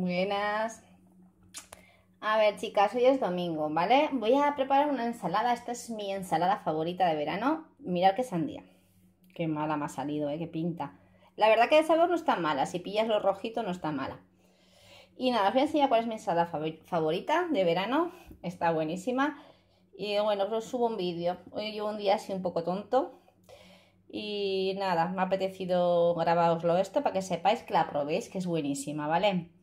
Buenas. A ver, chicas, hoy es domingo, ¿vale? Voy a preparar una ensalada. Esta es mi ensalada favorita de verano. Mirad qué sandía. Qué mala me ha salido, ¿eh? Qué pinta. La verdad que el sabor no está mala. Si pillas lo rojito, no está mala. Y nada, os voy a enseñar cuál es mi ensalada favorita de verano. Está buenísima. Y bueno, os subo un vídeo. Hoy llevo un día así un poco tonto. Y nada, me ha apetecido grabaroslo esto para que sepáis que la probéis, que es buenísima, ¿vale?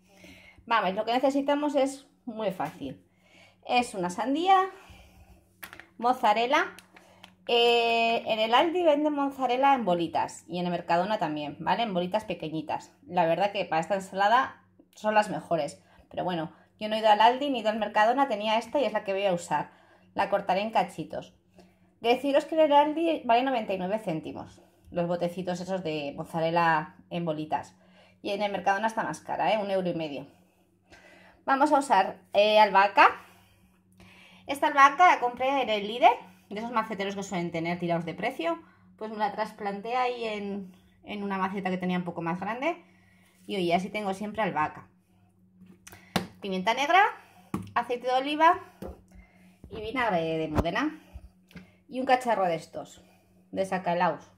Vamos, lo que necesitamos es muy fácil. Es una sandía, mozzarella. Eh, en el Aldi venden mozzarella en bolitas y en el Mercadona también, ¿vale? En bolitas pequeñitas. La verdad que para esta ensalada son las mejores. Pero bueno, yo no he ido al Aldi ni he ido al Mercadona, tenía esta y es la que voy a usar. La cortaré en cachitos. Deciros que en el Aldi vale 99 céntimos. Los botecitos esos de mozzarella en bolitas. Y en el Mercadona está más cara, ¿eh? Un euro y medio. Vamos a usar eh, albahaca. Esta albahaca la compré en el líder, de esos maceteros que suelen tener tirados de precio. Pues me la trasplanté ahí en, una maceta que tenía un poco más grande. Y hoy así tengo siempre albahaca. Pimienta negra, aceite de oliva y vinagre de Modena. Y un cacharro de estos, de sacalaus.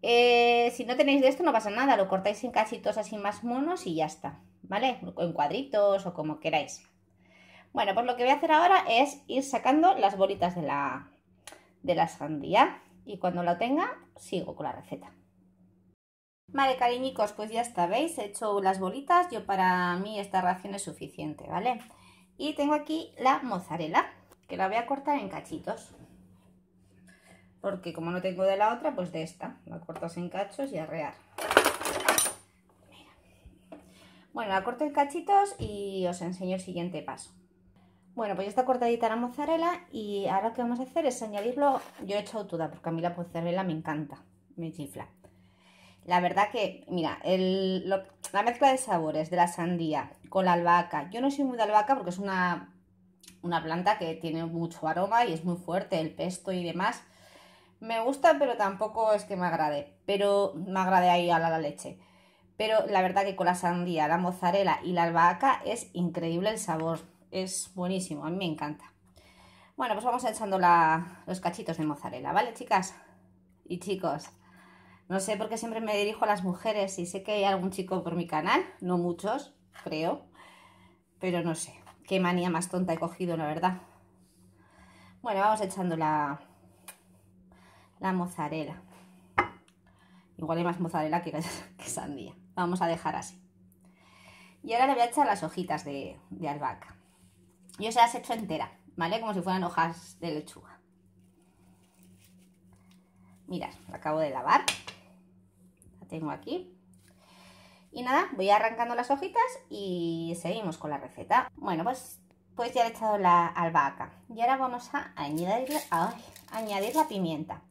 Eh, si no tenéis de esto no pasa nada, lo cortáis en cachitos así más monos y ya está. ¿Vale? En cuadritos o como queráis. Bueno, pues lo que voy a hacer ahora es ir sacando las bolitas de la, de la sandía y cuando lo tenga sigo con la receta. Vale, cariñicos, pues ya está, ¿veis? He hecho las bolitas, yo para mí esta ración es suficiente, ¿vale? Y tengo aquí la mozzarella, que la voy a cortar en cachitos. Porque como no tengo de la otra, pues de esta. La cortas en cachos y arrear. Bueno, la corto en cachitos y os enseño el siguiente paso. Bueno, pues ya está cortadita la mozzarella y ahora lo que vamos a hacer es añadirlo, yo he hecho toda porque a mí la mozzarella me encanta, me chifla. La verdad que, mira, la mezcla de sabores de la sandía con la albahaca, yo no soy muy de albahaca porque es una, una planta que tiene mucho aroma y es muy fuerte, el pesto y demás. Me gusta, pero tampoco es que me agrade, pero me agrade ahí a la leche. Pero la verdad que con la sandía, la mozzarella y la albahaca es increíble el sabor. Es buenísimo, a mí me encanta. Bueno, pues vamos echando los cachitos de mozzarella, ¿vale, chicas? Y chicos, no sé por qué siempre me dirijo a las mujeres y sé que hay algún chico por mi canal, no muchos, creo, pero no sé, qué manía más tonta he cogido, la verdad. Bueno, vamos echando la, la mozzarella. Igual hay más mozzarella que, que sandía. Vamos a dejar así. Y ahora le voy a echar las hojitas de, albahaca. Yo se las he hecho entera, ¿vale? Como si fueran hojas de lechuga. Mirad, la acabo de lavar. La tengo aquí. Y nada, voy arrancando las hojitas y seguimos con la receta. Bueno, pues, pues ya he echado la albahaca. Y ahora vamos a añadir, añadir la pimienta.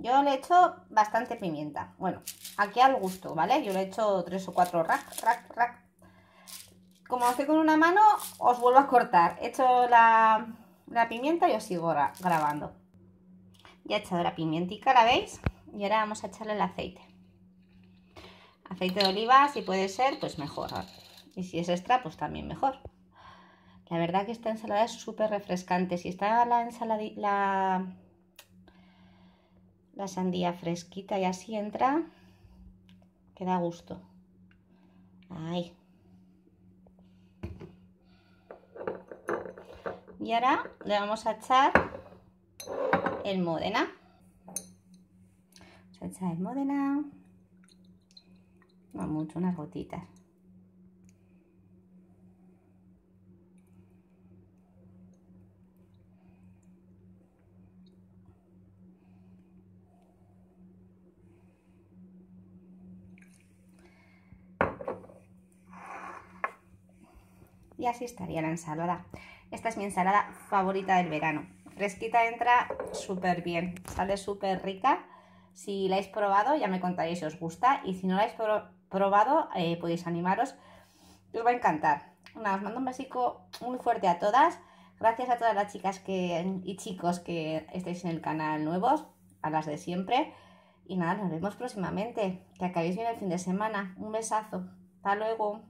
Yo le he hecho bastante pimienta. Bueno, aquí al gusto, ¿vale? Yo le he hecho tres o cuatro rack, rack, rack. Como estoy con una mano, os vuelvo a cortar. He hecho la, pimienta y os sigo grabando. Ya he echado la pimientica, ¿la veis? Y ahora vamos a echarle el aceite. Aceite de oliva, si puede ser, pues mejor. Y si es extra, pues también mejor. La verdad que esta ensalada es súper refrescante. Si está la ensalada, la la sandía fresquita y así entra, que da gusto. Ahí. Y ahora le vamos a echar el Modena. Vamos a echar el Modena. No mucho, unas gotitas. Y así estaría la ensalada. Esta es mi ensalada favorita del verano. Fresquita entra súper bien, sale súper rica. Si la habéis probado ya me contaréis si os gusta y si no la habéis probado eh, podéis animaros, os va a encantar. Nada, os mando un besico muy fuerte a todas. Gracias a todas las chicas que, y chicos que estáis en el canal nuevos, a las de siempre. Y nada, nos vemos próximamente. Que acabéis bien el fin de semana. Un besazo. Hasta luego.